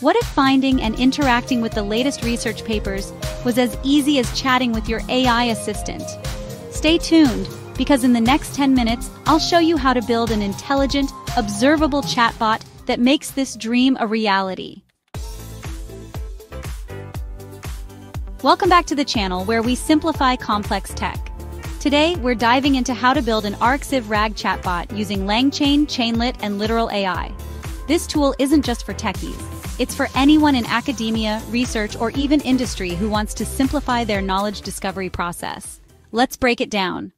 What if finding and interacting with the latest research papers was as easy as chatting with your AI assistant? Stay tuned, because in the next 10 minutes, I'll show you how to build an intelligent, observable chatbot that makes this dream a reality. Welcome back to the channel where we simplify complex tech. Today, we're diving into how to build an Arxiv RAG chatbot using LangChain, Chainlit, and Literal AI. This tool isn't just for techies. It's for anyone in academia, research, or even industry who wants to simplify their knowledge discovery process. Let's break it down.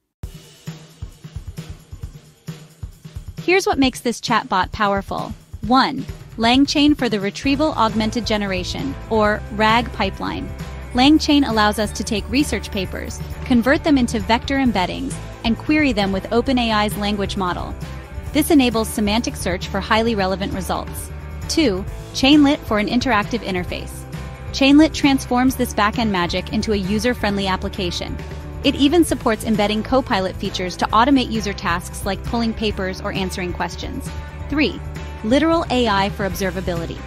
Here's what makes this chatbot powerful. 1. LangChain for the Retrieval Augmented Generation, or RAG pipeline. LangChain allows us to take research papers, convert them into vector embeddings, and query them with OpenAI's language model. This enables semantic search for highly relevant results. 2. Chainlit for an interactive interface. Chainlit transforms this backend magic into a user-friendly application. It even supports embedding Copilot features to automate user tasks like pulling papers or answering questions. 3. Literal AI for observability.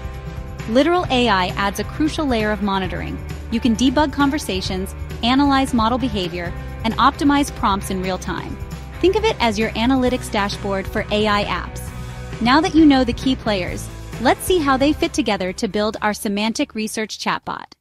Literal AI adds a crucial layer of monitoring. You can debug conversations, analyze model behavior, and optimize prompts in real time. Think of it as your analytics dashboard for AI apps. Now that you know the key players, let's see how they fit together to build our semantic research chatbot.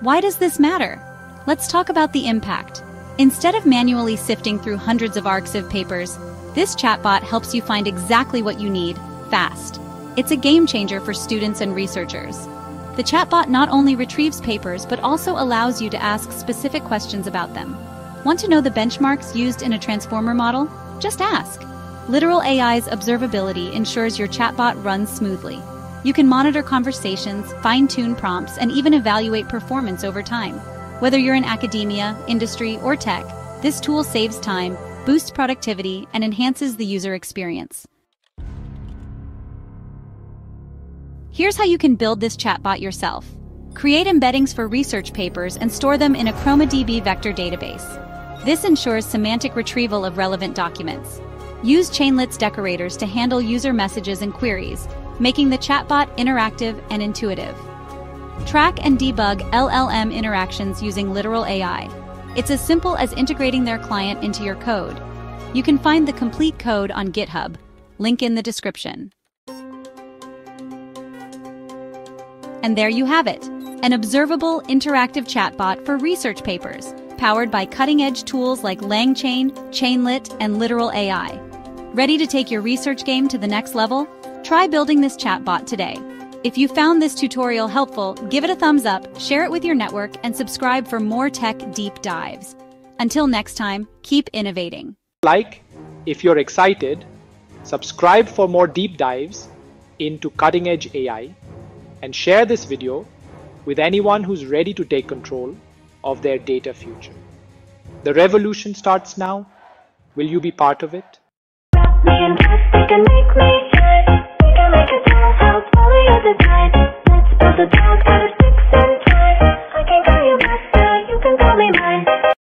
Why does this matter? Let's talk about the impact. Instead of manually sifting through hundreds of Arxiv papers, this chatbot helps you find exactly what you need, fast. It's a game changer for students and researchers. The chatbot not only retrieves papers but also allows you to ask specific questions about them. Want to know the benchmarks used in a transformer model? Just ask. Literal AI's observability ensures your chatbot runs smoothly. You can monitor conversations, fine tune prompts, and even evaluate performance over time. Whether you're in academia, industry, or tech, this tool saves time, boosts productivity, and enhances the user experience. Here's how you can build this chatbot yourself. Create embeddings for research papers and store them in a ChromaDB vector database. This ensures semantic retrieval of relevant documents. Use Chainlit's decorators to handle user messages and queries, making the chatbot interactive and intuitive. Track and debug LLM interactions using Literal AI. It's as simple as integrating their client into your code. You can find the complete code on GitHub, link in the description. And there you have it, an observable, interactive chatbot for research papers, powered by cutting-edge tools like LangChain, Chainlit, and Literal AI. Ready to take your research game to the next level? Try building this chatbot today. If you found this tutorial helpful, give it a thumbs up, share it with your network, and subscribe for more tech deep dives. Until next time, keep innovating. Like if you're excited, subscribe for more deep dives into cutting edge AI and share this video with anyone who's ready to take control of their data future. The revolution starts now. Will you be part of it? Let's build a